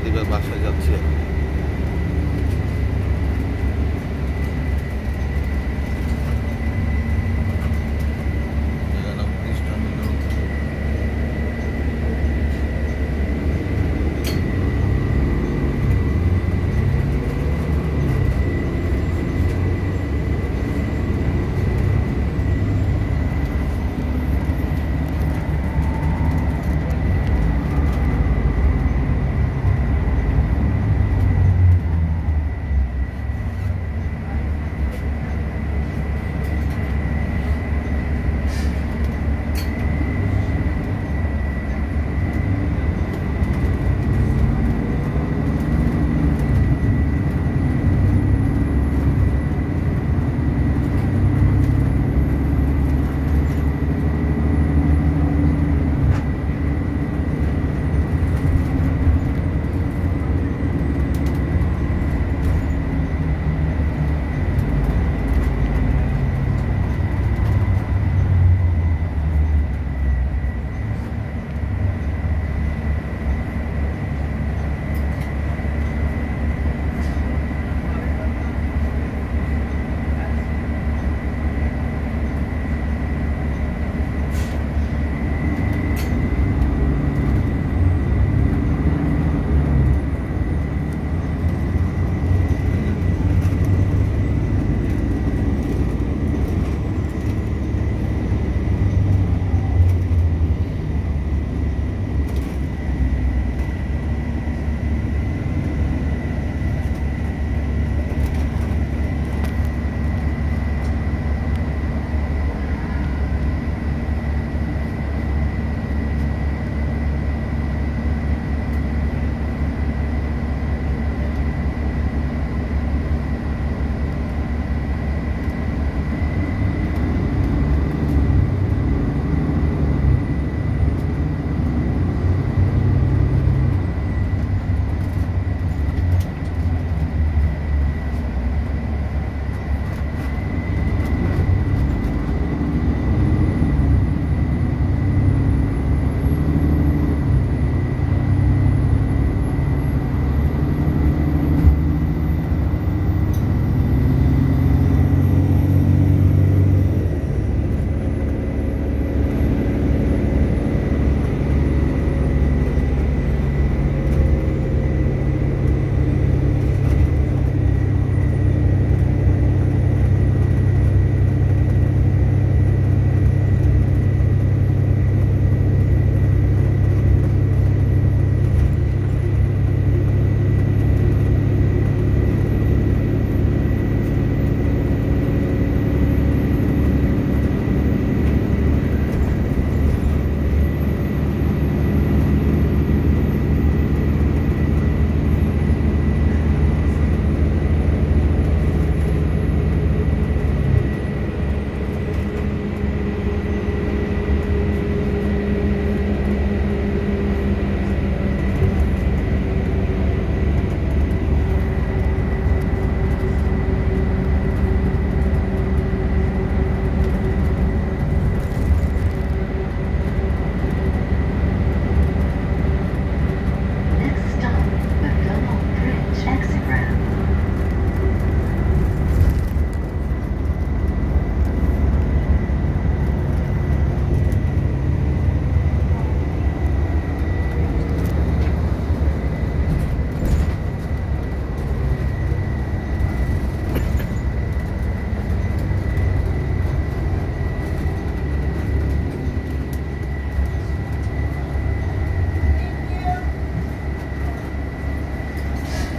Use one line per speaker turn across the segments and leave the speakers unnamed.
আদিবের বাসায় যাচ্ছি। আমি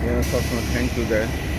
you know, customer thank you there.